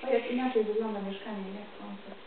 Tak inaczej wygląda mieszkanie, nie? W.